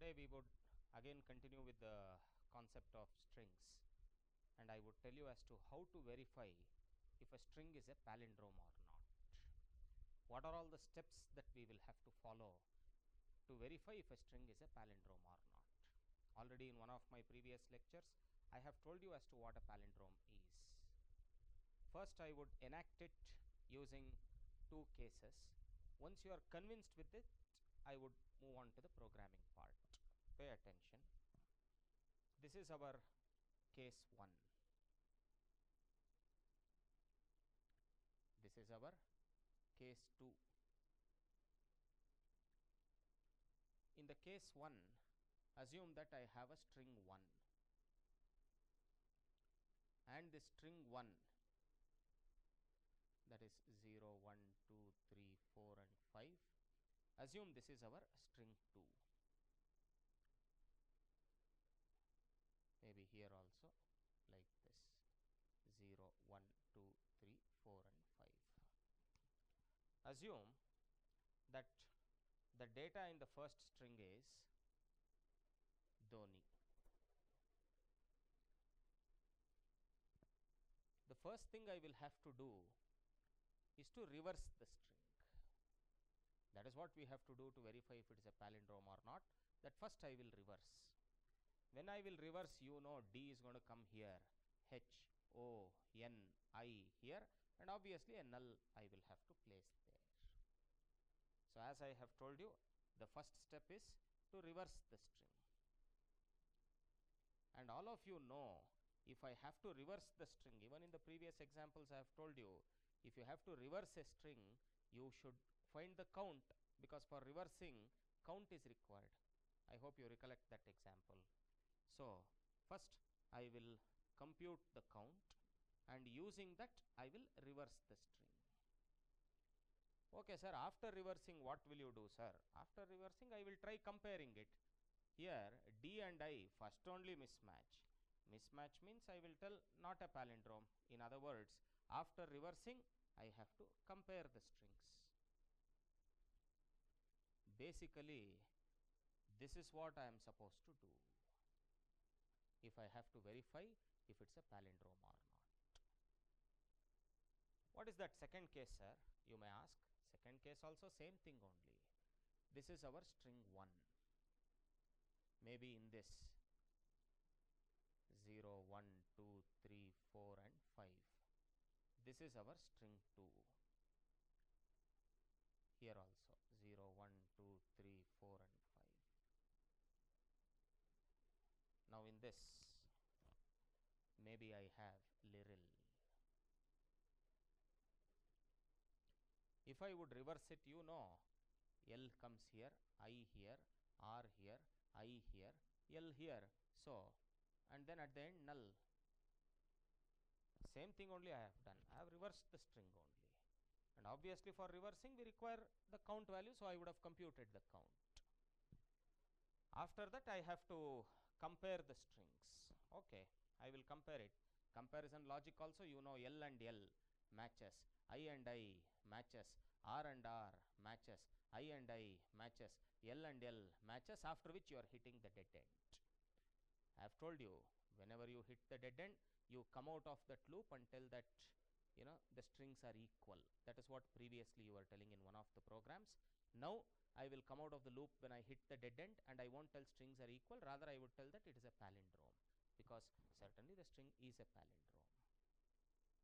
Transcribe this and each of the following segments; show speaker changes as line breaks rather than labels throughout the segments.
today we would again continue with the concept of strings and I would tell you as to how to verify if a string is a palindrome or not. What are all the steps that we will have to follow to verify if a string is a palindrome or not. Already in one of my previous lectures I have told you as to what a palindrome is. First I would enact it using two cases. Once you are convinced with it I would move on to the programming part. Pay attention. This is our case 1. This is our case 2. In the case 1, assume that I have a string 1 and the string 1 that is 0, 1, 2, 3, 4 and 5 assume this is our string 2 maybe here also like this 0, 1, 2, 3, 4 and 5 assume that the data in the first string is Dhoni the first thing I will have to do is to reverse the string. That is what we have to do to verify if it is a palindrome or not. That first I will reverse. When I will reverse, you know D is going to come here, H, O, N, I here, and obviously a null I will have to place there. So, as I have told you, the first step is to reverse the string. And all of you know if I have to reverse the string, even in the previous examples I have told you, if you have to reverse a string, you should find the count because for reversing count is required. I hope you recollect that example. So, first I will compute the count and using that I will reverse the string. Okay sir, after reversing what will you do sir? After reversing I will try comparing it. Here D and I first only mismatch. Mismatch means I will tell not a palindrome. In other words, after reversing I have to compare the strings. Basically, this is what I am supposed to do if I have to verify if it is a palindrome or not. What is that second case sir? You may ask. Second case also same thing only. This is our string 1. Maybe in this 0, 1, 2, 3, 4 and 5. This is our string 2. Here also 0, 1, 2, 3, 4 and 5. Now in this maybe I have Liril. If I would reverse it you know L comes here, I here, R here, I here, L here. So, and then at the end null. Same thing only I have done. I have reversed the string only. And obviously for reversing we require the count value. So, I would have computed the count. After that I have to compare the strings. Okay, I will compare it. Comparison logic also you know L and L matches, I and I matches, R and R matches, I and I matches, L and L matches after which you are hitting the dead end. I have told you whenever you hit the dead end you come out of that loop tell that you know the strings are equal that is what previously you were telling in one of the programs. Now I will come out of the loop when I hit the dead end and I won't tell strings are equal rather I would tell that it is a palindrome because certainly the string is a palindrome.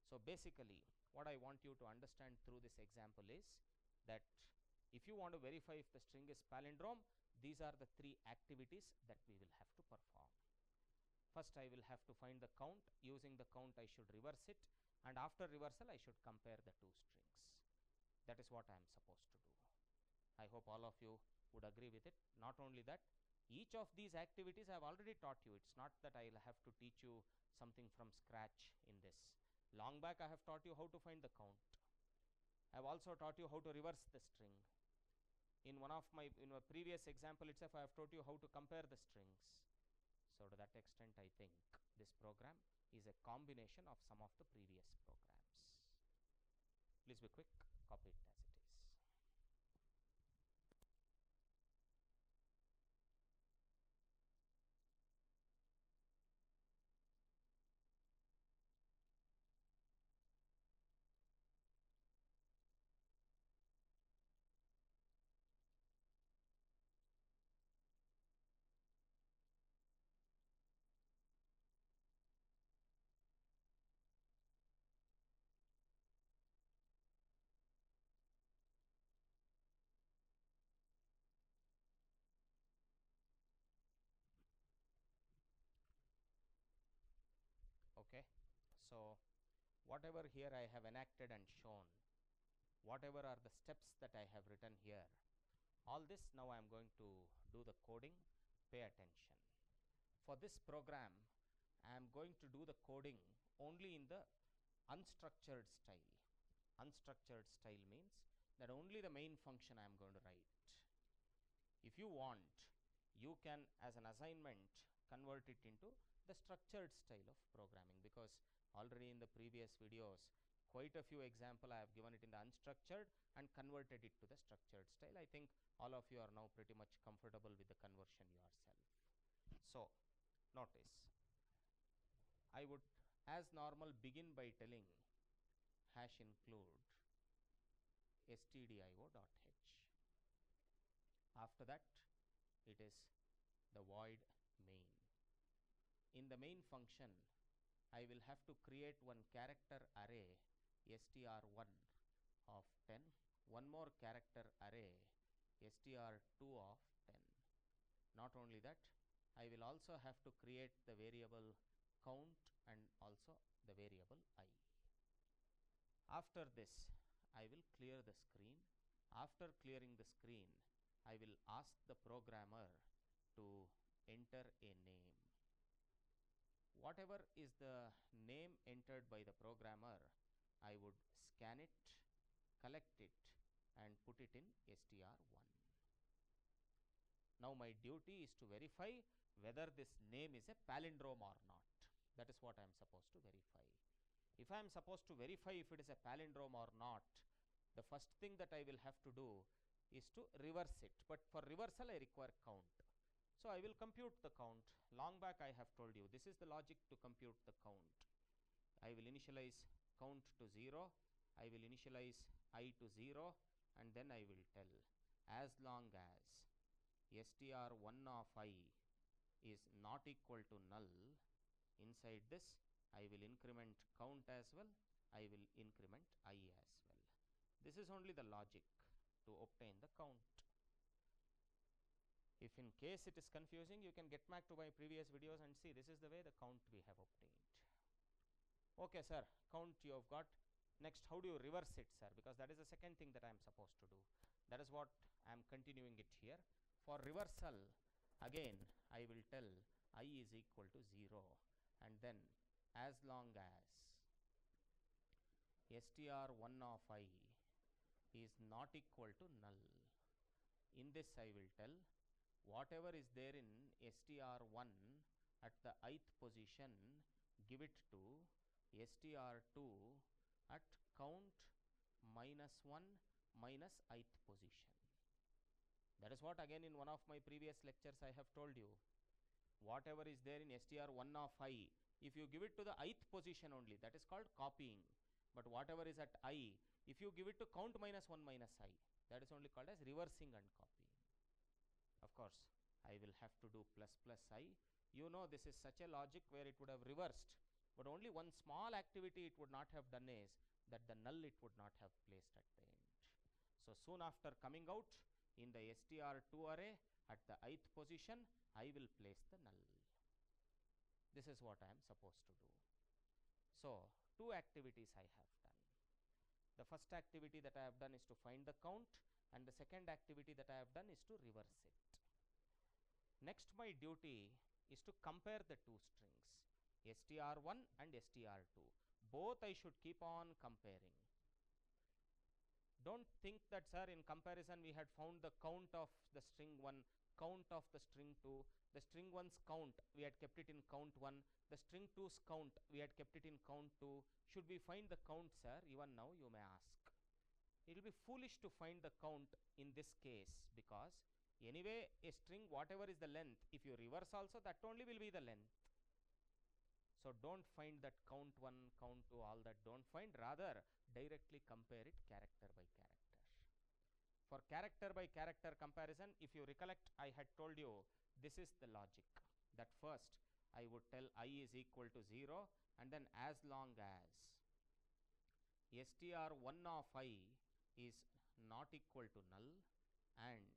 So basically what I want you to understand through this example is that if you want to verify if the string is palindrome these are the three activities that we will have to perform. First I will have to find the count using the count I should reverse it and after reversal I should compare the two strings. That is what I am supposed to do. I hope all of you would agree with it. Not only that each of these activities I have already taught you. It is not that I will have to teach you something from scratch in this. Long back I have taught you how to find the count. I have also taught you how to reverse the string. In one of my in a previous example itself I have taught you how to compare the strings. So, to that extent I think this program is a combination of some of the previous programs. Please be quick, copy it as it is. So, whatever here I have enacted and shown, whatever are the steps that I have written here, all this now I am going to do the coding. Pay attention. For this program, I am going to do the coding only in the unstructured style. Unstructured style means that only the main function I am going to write. If you want, you can as an assignment convert it into the structured style of programming because already in the previous videos quite a few example I have given it in the unstructured and converted it to the structured style. I think all of you are now pretty much comfortable with the conversion yourself. So, notice I would as normal begin by telling hash include stdio.h. After that it is the void. In the main function I will have to create one character array str1 of 10, one more character array str2 of 10. Not only that, I will also have to create the variable count and also the variable i. After this, I will clear the screen. After clearing the screen, I will ask the programmer to enter a name. Whatever is the name entered by the programmer, I would scan it, collect it and put it in str1. Now my duty is to verify whether this name is a palindrome or not. That is what I am supposed to verify. If I am supposed to verify if it is a palindrome or not, the first thing that I will have to do is to reverse it. But for reversal I require count. So I will compute the count. Long back I have told you this is the logic to compute the count. I will initialize count to 0, I will initialize i to 0 and then I will tell as long as str1 of i is not equal to null inside this I will increment count as well I will increment i as well this is only the logic to obtain the count if in case it is confusing you can get back to my previous videos and see. This is the way the count we have obtained. Okay sir. Count you have got. Next how do you reverse it sir? Because that is the second thing that I am supposed to do. That is what I am continuing it here. For reversal again I will tell i is equal to 0 and then as long as str1 of i is not equal to null in this I will tell whatever is there in str1 at the ith position give it to str2 at count minus 1 minus ith position that is what again in one of my previous lectures I have told you. Whatever is there in str1 of i, if you give it to the ith position only, that is called copying. But whatever is at i, if you give it to count minus 1 minus i, that is only called as reversing and copying. Of course, I will have to do plus plus i. You know this is such a logic where it would have reversed, but only one small activity it would not have done is that the null it would not have placed at the end. So soon after coming out, in the str2 array at the ith position I will place the null. This is what I am supposed to do. So, two activities I have done. The first activity that I have done is to find the count and the second activity that I have done is to reverse it. Next my duty is to compare the two strings str1 and str2. Both I should keep on comparing. Don't think that sir in comparison we had found the count of the string 1 count of the string 2 the string 1's count we had kept it in count 1 the string 2's count we had kept it in count 2 should we find the count sir? Even now you may ask. It will be foolish to find the count in this case because anyway a string whatever is the length if you reverse also that only will be the length. So don't find that count 1 count 2 all that don't find. Rather directly compare it character by character. For character by character comparison if you recollect I had told you this is the logic. That first I would tell i is equal to 0 and then as long as str1 of i is not equal to null and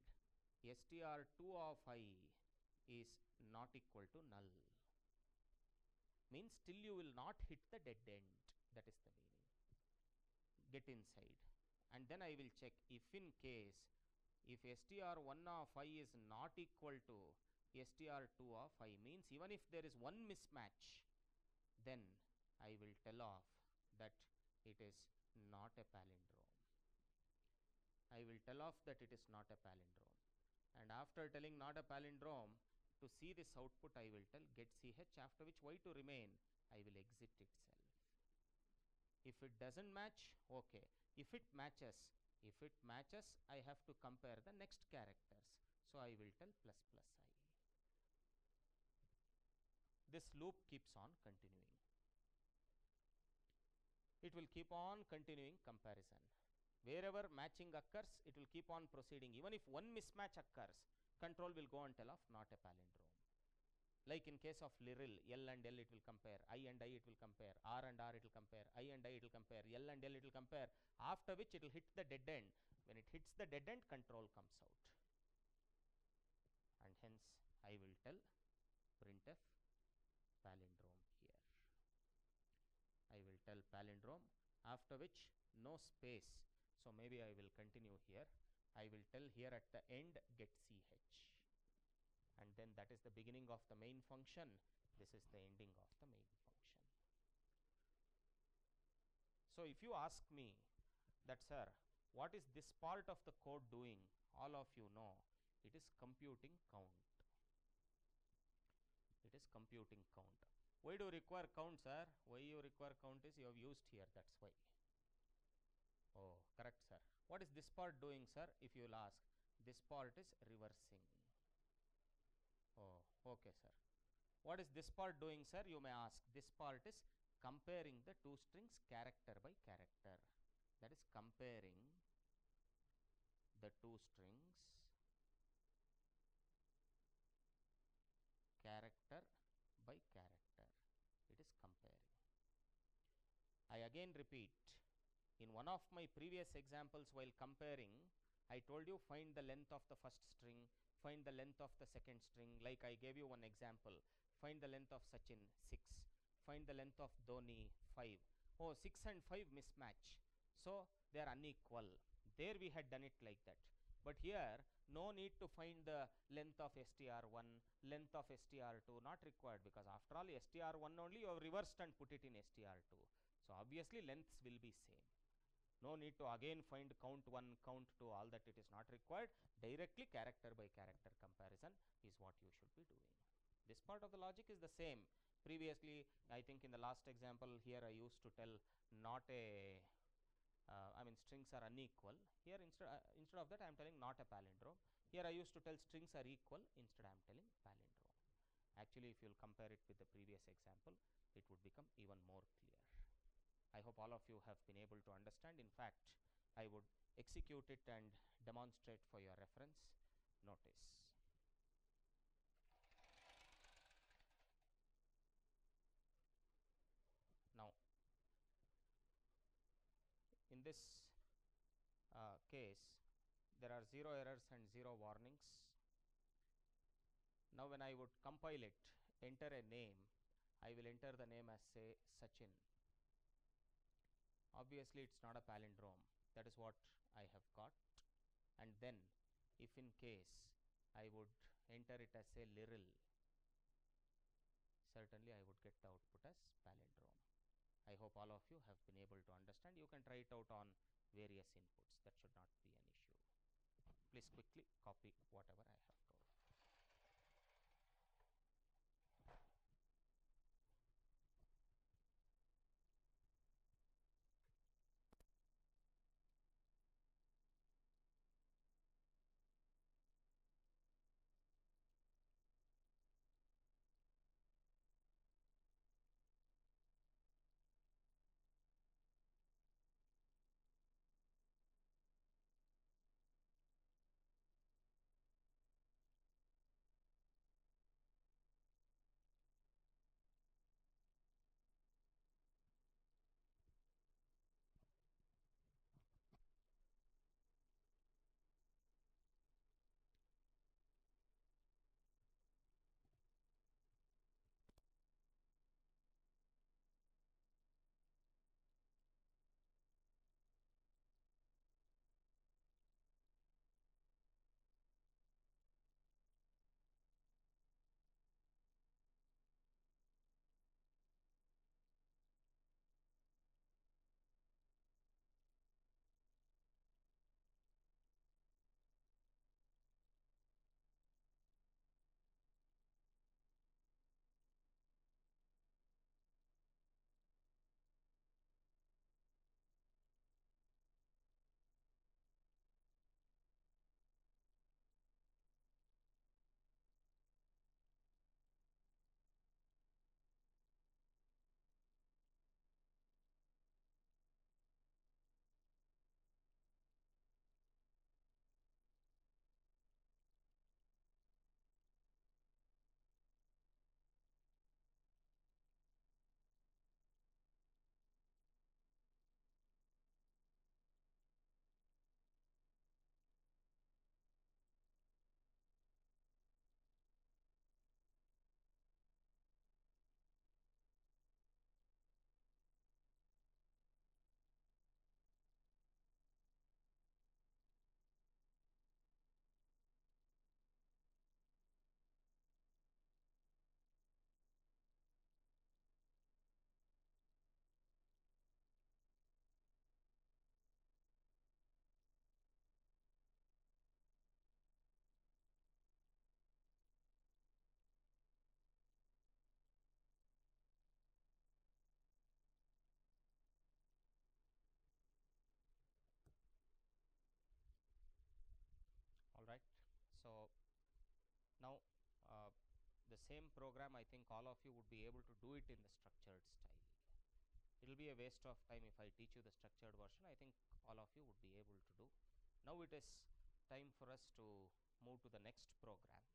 str2 of i is not equal to null. Means still you will not hit the dead end. That is the meaning. Get inside. And then I will check if in case if str1 of i is not equal to str2 of i means even if there is one mismatch then I will tell off that it is not a palindrome. I will tell off that it is not a palindrome and after telling not a palindrome to see this output I will tell getch after which y to remain I will exit itself. If it doesn't match okay. If it matches if it matches I have to compare the next characters. So I will tell plus plus i. This loop keeps on continuing. It will keep on continuing comparison wherever matching occurs it will keep on proceeding. Even if one mismatch occurs control will go and tell of not a palindrome. Like in case of liril l and l it will compare i and i it will compare r and r it will compare i and i it will compare l and l it will compare. After which it will hit the dead end. When it hits the dead end control comes out. And hence i will tell printf palindrome here. I will tell palindrome after which no space so maybe I will continue here. I will tell here at the end get ch and then that is the beginning of the main function. This is the ending of the main function. So if you ask me that sir what is this part of the code doing? All of you know it is computing count. It is computing count. Why do you require count sir? Why you require count is you have used here. That's why oh correct sir. What is this part doing sir if you will ask? This part is reversing. Oh okay sir. What is this part doing sir you may ask? This part is comparing the two strings character by character. That is comparing the two strings character by character. It is comparing. I again repeat in one of my previous examples while comparing I told you find the length of the first string find the length of the second string. Like I gave you one example find the length of Sachin 6 find the length of Dhoni 5 oh 6 and 5 mismatch. So they are unequal. There we had done it like that. But here no need to find the length of str1 length of str2 not required because after all str1 only you have reversed and put it in str2 so obviously lengths will be same no need to again find count 1 count 2 all that it is not required. Directly character by character comparison is what you should be doing. This part of the logic is the same. Previously I think in the last example here I used to tell not a uh, I mean strings are unequal. Here instead uh, instead of that I am telling not a palindrome. Here I used to tell strings are equal. Instead I am telling palindrome. Actually if you will compare it with the previous example it would become even more clear I hope all of you have been able to understand. In fact I would execute it and demonstrate for your reference. Notice. Now in this uh, case there are 0 errors and 0 warnings. Now when I would compile it enter a name I will enter the name as say Sachin obviously it's not a palindrome. That is what I have got and then if in case I would enter it as a liril certainly I would get the output as palindrome. I hope all of you have been able to understand. You can try it out on various inputs. That should not be an issue. Please quickly copy whatever I have told same program I think all of you would be able to do it in the structured style. It will be a waste of time if I teach you the structured version. I think all of you would be able to do. Now it is time for us to move to the next program.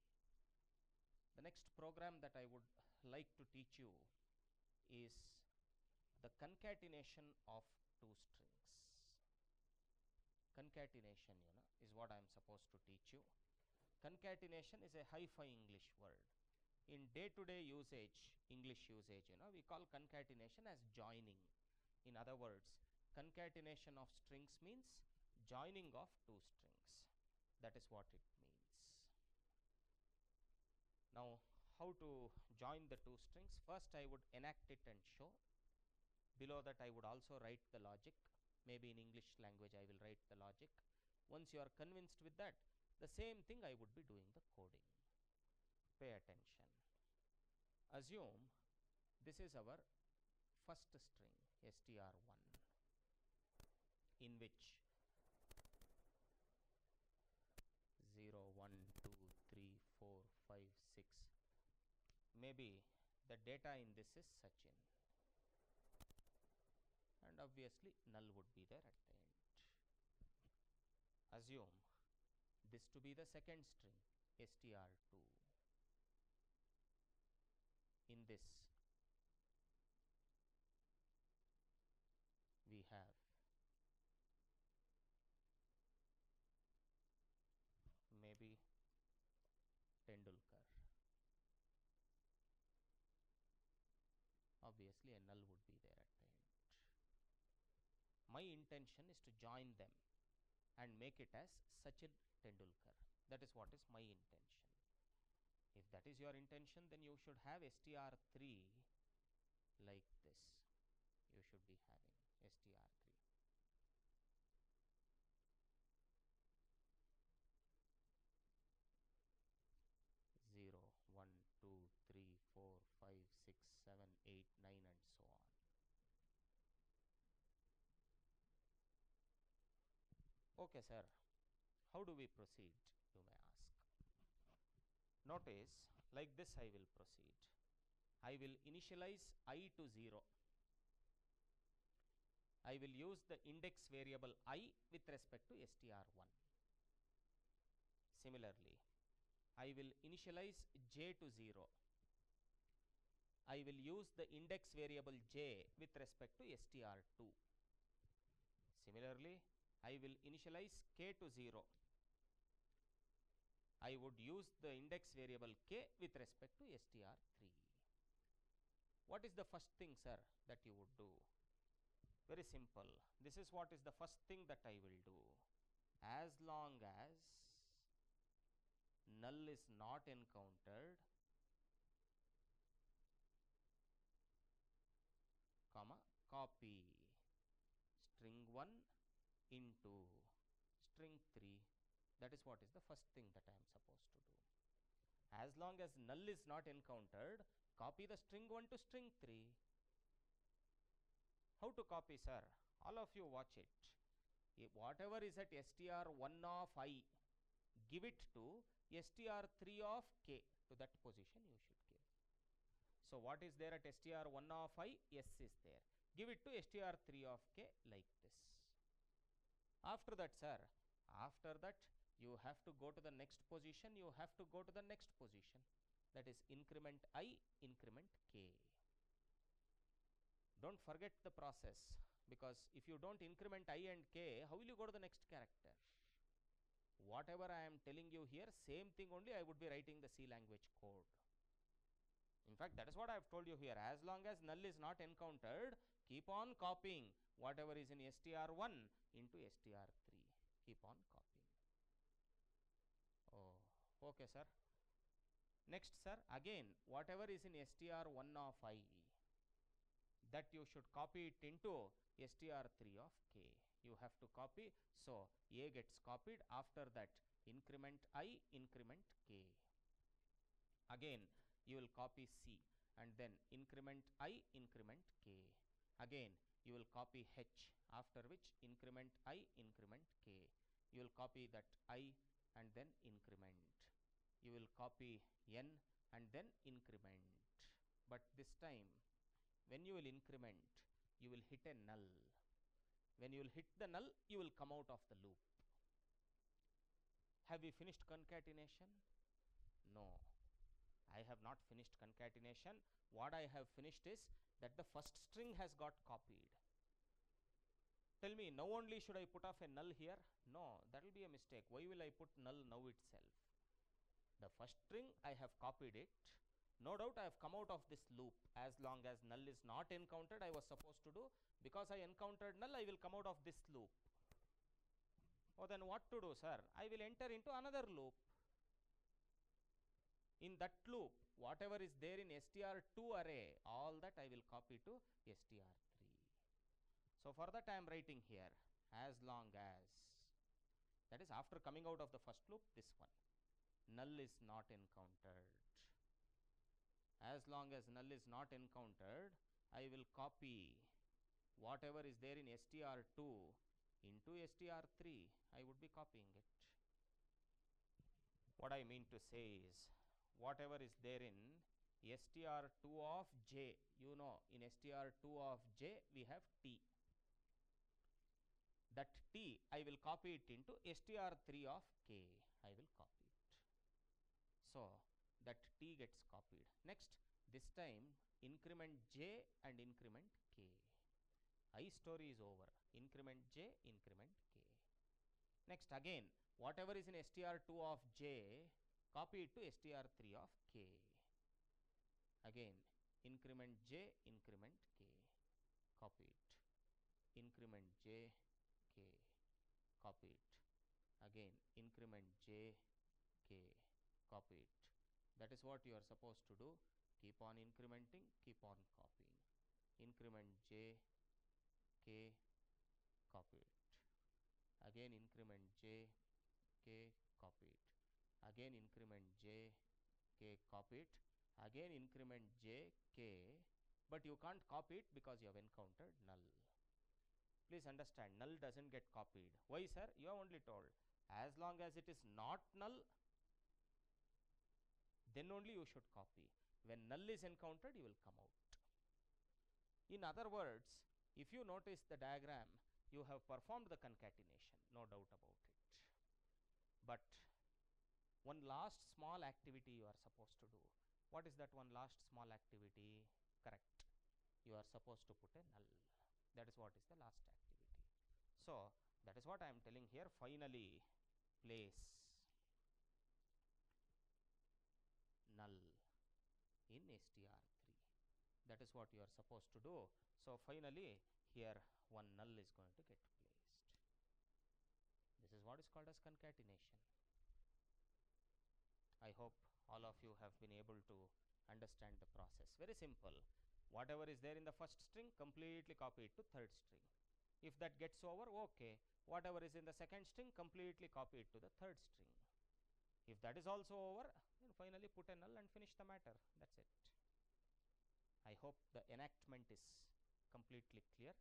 The next program that I would like to teach you is the concatenation of two strings. Concatenation, you know, is what I am supposed to teach you. Concatenation is a hi-fi English word. In day-to-day usage, English usage, you know, we call concatenation as joining. In other words, concatenation of strings means joining of two strings. That is what it means. Now, how to join the two strings? First, I would enact it and show. Below that, I would also write the logic. Maybe in English language, I will write the logic. Once you are convinced with that, the same thing I would be doing the coding. Pay attention. Assume this is our first string str1 in which 0, 1, 2, 3, 4, 5, 6 maybe the data in this is Sachin and obviously null would be there at the end. Assume this to be the second string str2 in this we have maybe Tendulkar obviously a null would be there at the end my intention is to join them and make it as Sachin Tendulkar. That is what is my intention. If that is your intention, then you should have str3 like this. You should be having str3. Zero, one, two, three, four, five, six, seven, eight, nine, and so on. Okay, sir. How do we proceed? Notice, like this I will proceed. I will initialize i to 0. I will use the index variable i with respect to str1. Similarly, I will initialize j to 0. I will use the index variable j with respect to str2. Similarly, I will initialize k to 0. I would use the index variable k with respect to str3. What is the first thing, sir, that you would do? Very simple. This is what is the first thing that I will do. As long as null is not encountered, comma, copy string 1 into string 3 that is what is the first thing that I am supposed to do. As long as null is not encountered, copy the string 1 to string 3. How to copy, sir? All of you watch it. If whatever is at str1 of i, give it to str3 of k. To that position you should give. So, what is there at str1 of i? S is there. Give it to str3 of k like this. After that, sir, after that you have to go to the next position, you have to go to the next position. That is increment i, increment k. Don't forget the process because if you don't increment i and k, how will you go to the next character? Whatever I am telling you here, same thing only I would be writing the C language code. In fact, that is what I have told you here. As long as null is not encountered, keep on copying whatever is in str1 into str3. Keep on copying. Okay, sir. Next, sir, again, whatever is in str1 of i, that you should copy it into str3 of k. You have to copy. So, a gets copied. After that, increment i, increment k. Again, you will copy c and then increment i, increment k. Again, you will copy h after which increment i, increment k. You will copy that i and then increment. Copy n and then increment. But this time when you will increment you will hit a null. When you will hit the null you will come out of the loop. Have we finished concatenation? No. I have not finished concatenation. What I have finished is that the first string has got copied. Tell me now only should I put off a null here? No that will be a mistake. Why will I put null now itself the first string I have copied it. No doubt I have come out of this loop. As long as null is not encountered I was supposed to do. Because I encountered null I will come out of this loop. Oh then what to do sir? I will enter into another loop. In that loop whatever is there in str2 array all that I will copy to str3 so for that I am writing here. As long as that is after coming out of the first loop this one null is not encountered. As long as null is not encountered I will copy whatever is there in str2 into str3 I would be copying it. What I mean to say is whatever is there in str2 of j you know in str2 of j we have t. That t I will copy it into str3 of k. I will copy it so that t gets copied. Next this time increment j and increment k. I story is over. Increment j increment k. Next again whatever is in str2 of j copy it to str3 of k. Again increment j increment k. Copy it. Increment j k. Copy it. Again increment j copy it. That is what you are supposed to do. Keep on incrementing keep on copying. Increment j k copy it. Again increment j k copy it. Again increment j k copy it. Again increment j k but you can't copy it because you have encountered null. Please understand null doesn't get copied. Why sir? You have only told. As long as it is not null then only you should copy. When null is encountered you will come out. In other words if you notice the diagram you have performed the concatenation no doubt about it. But one last small activity you are supposed to do. What is that one last small activity? Correct. You are supposed to put a null. That is what is the last activity. So that is what I am telling here. Finally place null in str3 that is what you are supposed to do. So finally here one null is going to get placed. This is what is called as concatenation. I hope all of you have been able to understand the process. Very simple. Whatever is there in the first string completely copy it to third string. If that gets over okay. Whatever is in the second string completely copy it to the third string. If that is also over then finally put a null and finish the matter. That's it I hope the enactment is completely clear.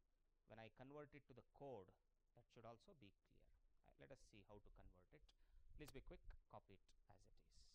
When I convert it to the code that should also be clear. Uh, let us see how to convert it. Please be quick. Copy it as it is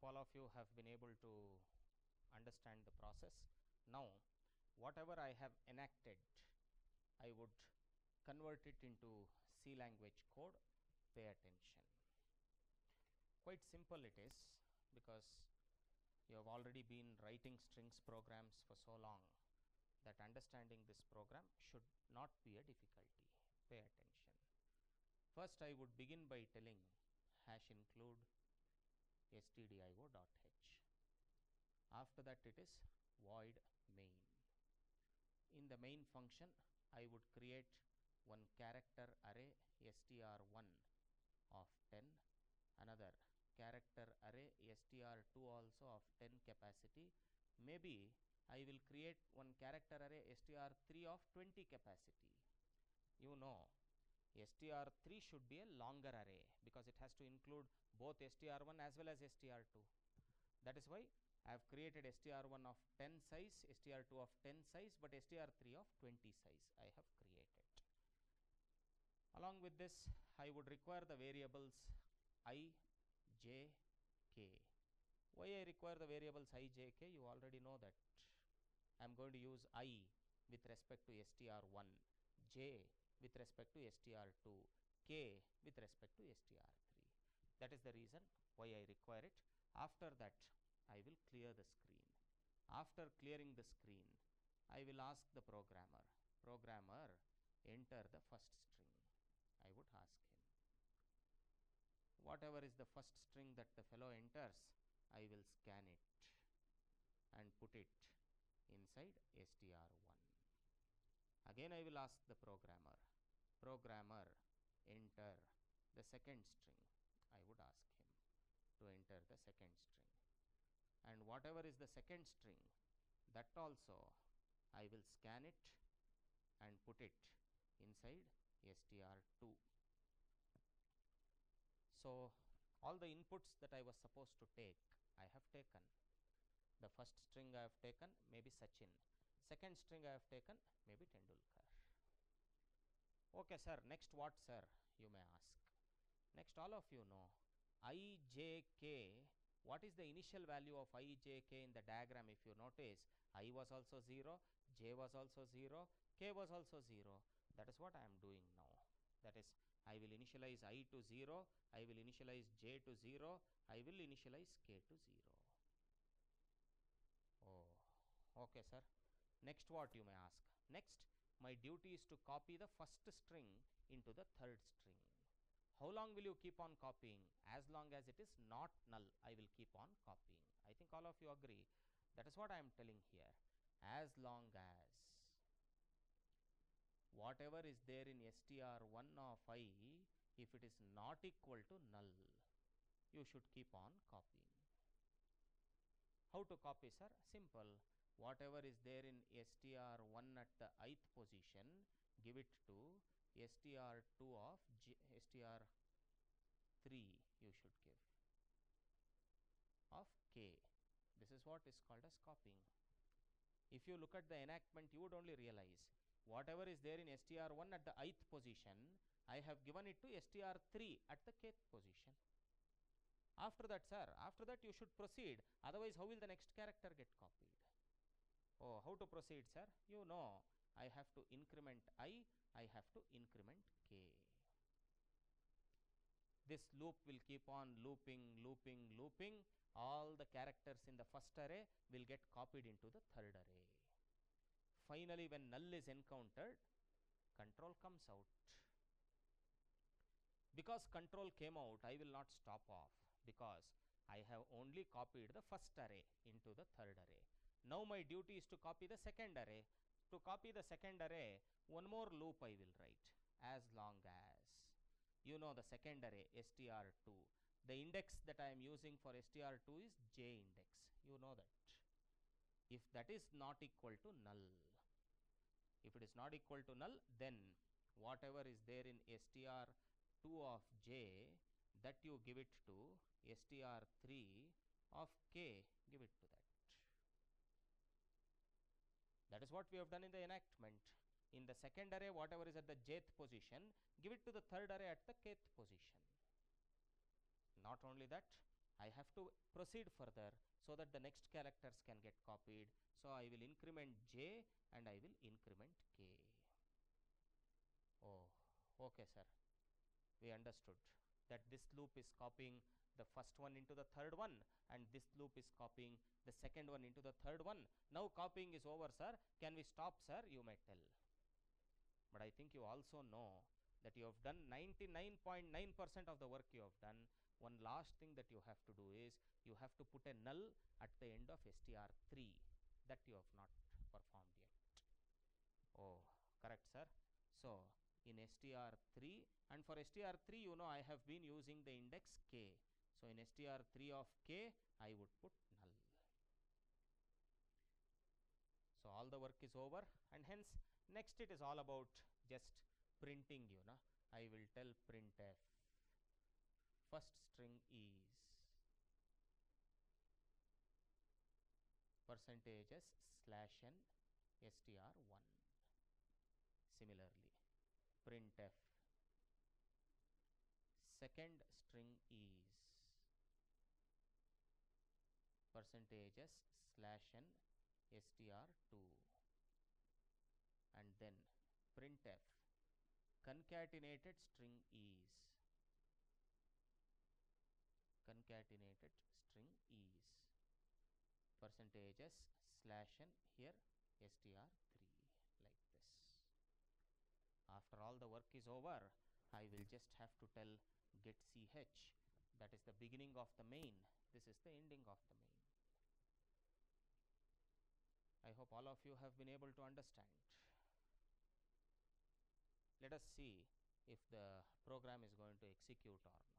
hope all of you have been able to understand the process. Now, whatever I have enacted, I would convert it into C language code. Pay attention. Quite simple it is because you have already been writing strings programs for so long that understanding this program should not be a difficulty. Pay attention. First, I would begin by telling hash include stdio.h. After that, it is void main. In the main function, I would create one character array str1 of 10, another character array str2 also of 10 capacity. Maybe I will create one character array str3 of 20 capacity. You know str3 should be a longer array because it has to include both str1 as well as str2. That is why I have created str1 of 10 size, str2 of 10 size, but str3 of 20 size I have created. Along with this, I would require the variables i, j, k. Why I require the variables i, j, k? You already know that I am going to use i with respect to str1, j with respect to str2, k with respect to str3. That is the reason why I require it. After that, I will clear the screen. After clearing the screen, I will ask the programmer, programmer, enter the first string. I would ask him. Whatever is the first string that the fellow enters, I will scan it and put it inside str1. Again, I will ask the programmer, programmer, enter the second string. I would ask him to enter the second string. And whatever is the second string, that also I will scan it and put it inside str2. So, all the inputs that I was supposed to take, I have taken. The first string I have taken, maybe Sachin. Second string I have taken, maybe Tendulkar. Okay, sir. Next, what, sir? You may ask. Next, all of you know i, j, k. What is the initial value of i, j, k in the diagram? If you notice, i was also 0, j was also 0, k was also 0. That is what I am doing now. That is, I will initialize i to 0, I will initialize j to 0, I will initialize k to 0. Oh, okay, sir. Next, what you may ask? Next, my duty is to copy the first string into the third string. How long will you keep on copying? As long as it is not null, I will keep on copying. I think all of you agree. That is what I am telling here. As long as whatever is there in str1 of i, if it is not equal to null, you should keep on copying. How to copy, sir? Simple. Whatever is there in str1 at the ith position, give it to str2 of J, str3 you should give of k. This is what is called as copying. If you look at the enactment, you would only realize whatever is there in str1 at the ith position, I have given it to str3 at the kth position. After that, sir, after that you should proceed. Otherwise, how will the next character get copied? Oh, how to proceed, sir? You know, I have to increment i, I have to increment k. This loop will keep on looping, looping, looping. All the characters in the first array will get copied into the third array. Finally, when null is encountered, control comes out. Because control came out, I will not stop off because I have only copied the first array into the third array. Now my duty is to copy the second array. To copy the second array, one more loop I will write. As long as you know the second array str2 the index that I am using for str2 is j index. You know that. If that is not equal to null if it is not equal to null then whatever is there in str2 of j that you give it to str3 of k give it to that that is what we have done in the enactment in the second array whatever is at the jth position give it to the third array at the kth position not only that I have to proceed further so that the next characters can get copied. So I will increment j and I will increment k. Oh, okay, sir. We understood that this loop is copying the first one into the third one and this loop is copying the second one into the third one. Now copying is over, sir. Can we stop, sir? You may tell. But I think you also know that you have done 99.9% of the work you have done. One last thing that you have to do is you have to put a null at the end of str3 that you have not performed yet. Oh, correct, sir. So in str3 and for str3 you know I have been using the index k. So in str3 of k I would put null. So all the work is over and hence next it is all about just printing you know. I will tell printf. First string is percentages slash n str1 similarly printf. Second string is percentages slash n str2 and then printf concatenated string is. Concatenated string is. Percentages slash n here str3 like this. After all the work is over I will just have to tell getch that is the beginning of the main. This is the ending of the main I hope all of you have been able to understand. Let us see if the program is going to execute or not.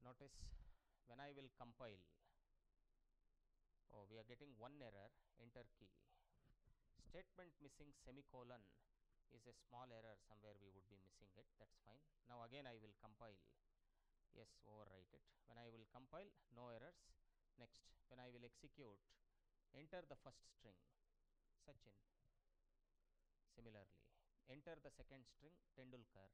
Notice when I will compile. Oh we are getting one error enter key. Statement missing semicolon is a small error somewhere we would be missing it that's fine. Now again I will compile yes overwrite it. When I will compile no errors. Next when I will execute enter the first string. Sachin. Similarly enter the second string Tendulkar.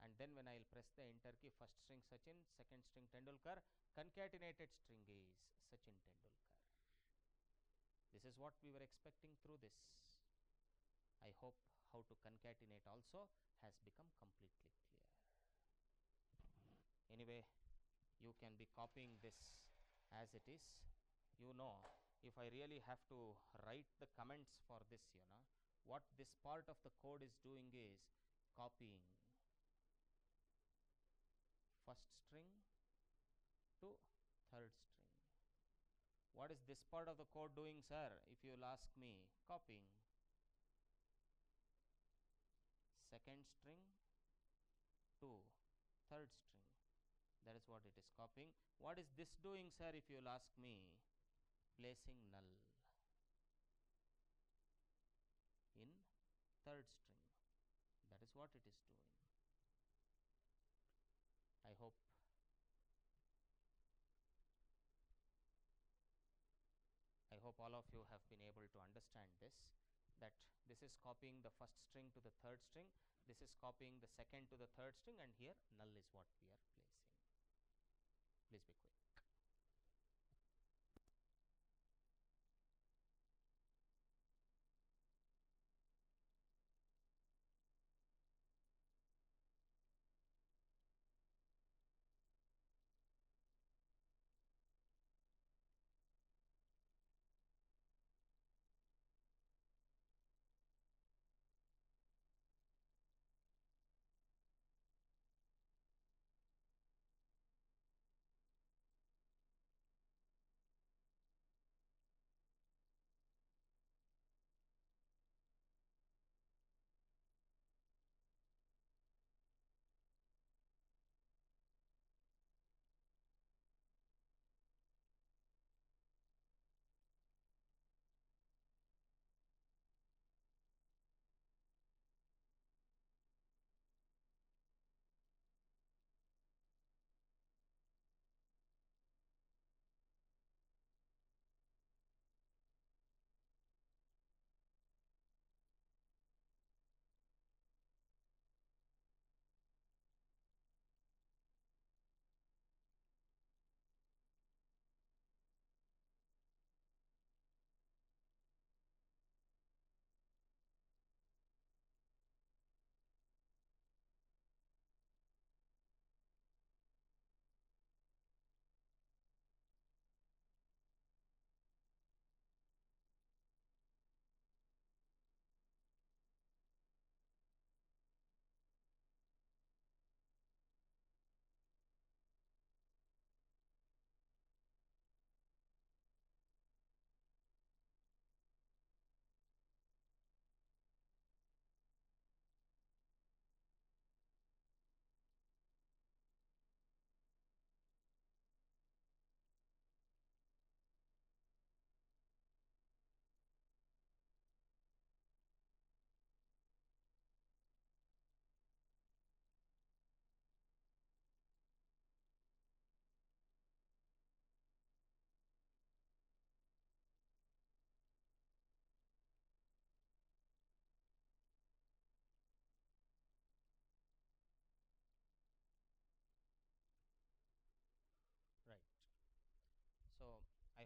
And then when I will press the enter key first string Sachin second string Tendulkar. Concatenated string is Sachin Tendulkar. This is what we were expecting through this. I hope how to concatenate also has become completely clear anyway you can be copying this as it is. You know if I really have to write the comments for this you know what this part of the code is doing is copying first string to third string. What is this part of the code doing sir? If you will ask me copying second string to third string that is what it is copying. What is this doing sir if you will ask me? Placing null in third string. That is what it is doing. I hope I hope all of you have been able to understand this that this is copying the first string to the third string this is copying the second to the third string and here null is what we are placing please be quick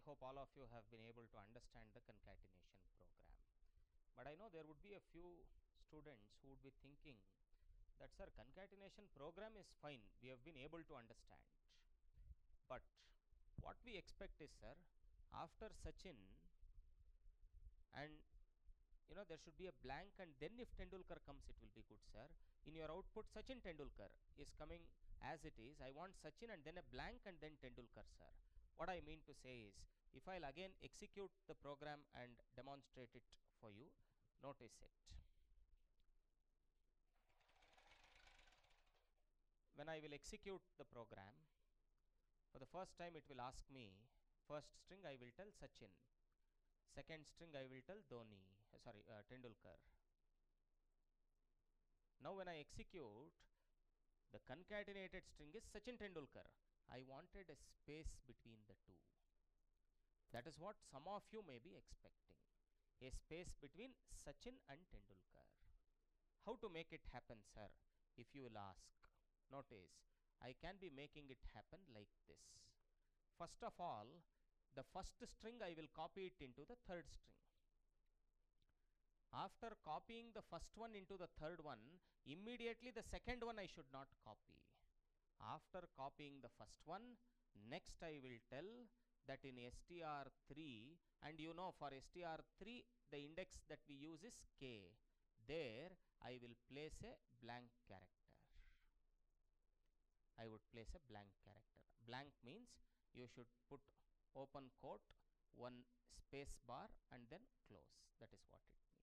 hope all of you have been able to understand the concatenation program. But I know there would be a few students who would be thinking that sir concatenation program is fine. We have been able to understand. But what we expect is sir after Sachin and you know there should be a blank and then if Tendulkar comes it will be good sir. In your output Sachin Tendulkar is coming as it is. I want Sachin and then a blank and then Tendulkar sir. What I mean to say is if I'll again execute the program and demonstrate it for you notice it. When I will execute the program for the first time it will ask me first string I will tell Sachin second string I will tell Dhoni uh, sorry uh, Tendulkar. Now when I execute the concatenated string is Sachin Tendulkar. I wanted a space between the two that is what some of you may be expecting. A space between Sachin and Tendulkar. How to make it happen sir if you will ask? Notice I can be making it happen like this. First of all the first string I will copy it into the third string. After copying the first one into the third one immediately the second one I should not copy. After copying the first one next I will tell that in str3 and you know for str3 the index that we use is k there I will place a blank character I would place a blank character. Blank means you should put open quote, one space bar and then close. That is what it means.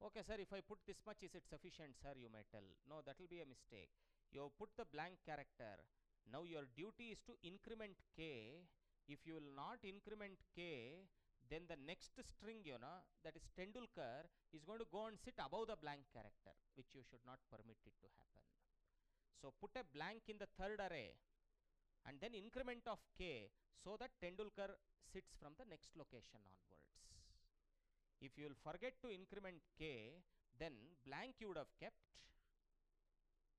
Okay sir, if I put this much is it sufficient sir you may tell. No, that will be a mistake. You put the blank character. Now your duty is to increment k. If you will not increment k, then the next string you know that is Tendulkar is going to go and sit above the blank character which you should not permit it to happen. So put a blank in the third array and then increment of k so that Tendulkar sits from the next location onwards. If you will forget to increment k, then blank you would have kept.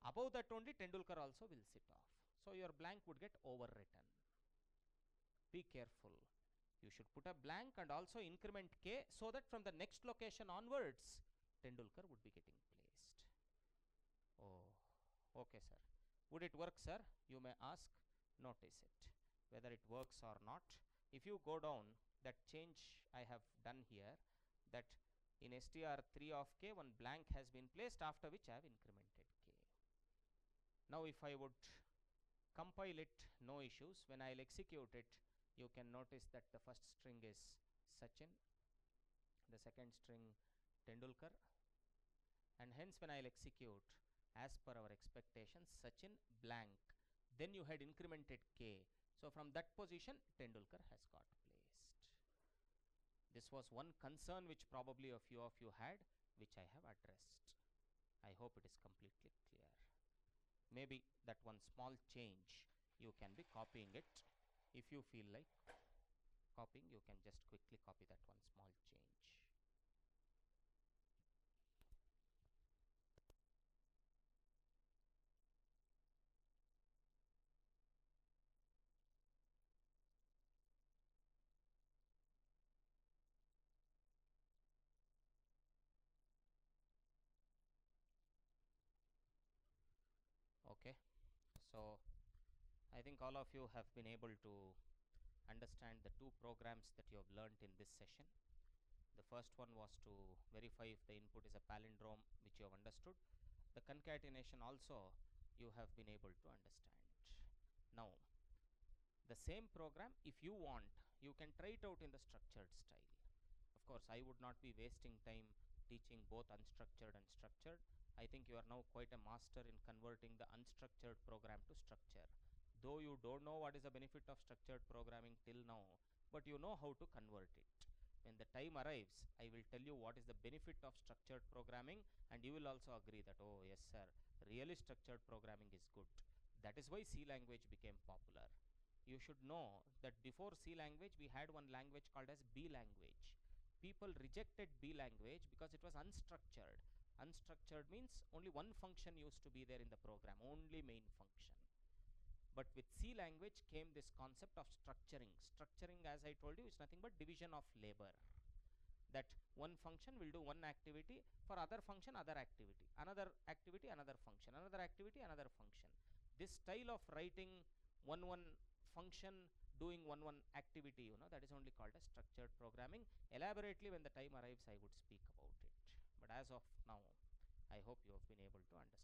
Above that only Tendulkar also will sit off. So your blank would get overwritten. Be careful. You should put a blank and also increment k so that from the next location onwards, Tendulkar would be getting placed. Oh. Okay, sir. Would it work, sir? You may ask. Notice it. Whether it works or not. If you go down, that change I have done here, that in str3 of k, one blank has been placed, after which I have incremented k. Now, if I would compile it, no issues. When I will execute it, you can notice that the first string is Sachin, the second string Tendulkar, and hence when I will execute, as per our expectations Sachin blank. Then you had incremented k. So from that position Tendulkar has got placed. This was one concern which probably a few of you had which I have addressed. I hope it is completely clear maybe that one small change you can be copying it. If you feel like copying you can just quickly copy that one small change okay so I think all of you have been able to understand the two programs that you have learnt in this session. The first one was to verify if the input is a palindrome which you have understood. The concatenation also you have been able to understand now the same program if you want you can try it out in the structured style. Of course I would not be wasting time teaching both unstructured and structured. I think you are now quite a master in converting the unstructured program to structure. Though you don't know what is the benefit of structured programming till now, but you know how to convert it. When the time arrives, I will tell you what is the benefit of structured programming and you will also agree that, oh yes sir, really structured programming is good. That is why C language became popular. You should know that before C language, we had one language called as B language. People rejected B language because it was unstructured unstructured means only one function used to be there in the program only main function but with C language came this concept of structuring. Structuring, as I told you, is nothing but division of labor. That one function will do one activity, for other function, other activity, another activity, another function, another activity, another function. This style of writing one one function doing one one activity, you know, that is only called as structured programming. Elaborately, when the time arrives, I would speak about it. But as of now, I hope you have been able to understand.